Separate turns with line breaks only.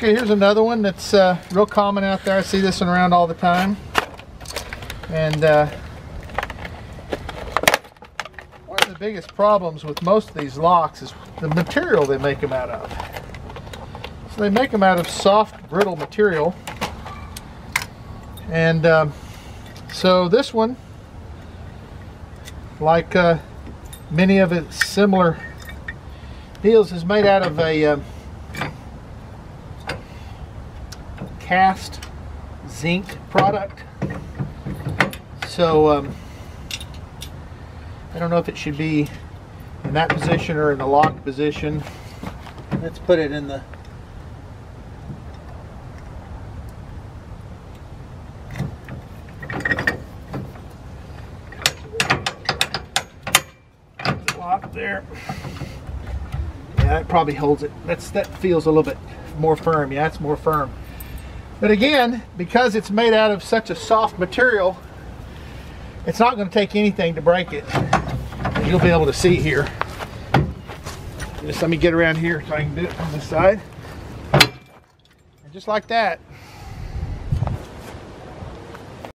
Okay, here's another one that's uh, real common out there. I see this one around all the time. And uh, one of the biggest problems with most of these locks is the material they make them out of. So they make them out of soft, brittle material. And um, so this one, like uh, many of its similar deals, is made out of a um, cast zinc product. So um, I don't know if it should be in that position or in the locked position. Let's put it in the lock there. Yeah, that probably holds it. That's that feels a little bit more firm. Yeah, it's more firm. But again, because it's made out of such a soft material, it's not going to take anything to break it. You'll be able to see here. Just let me get around here so I can do it from this side. And just like that,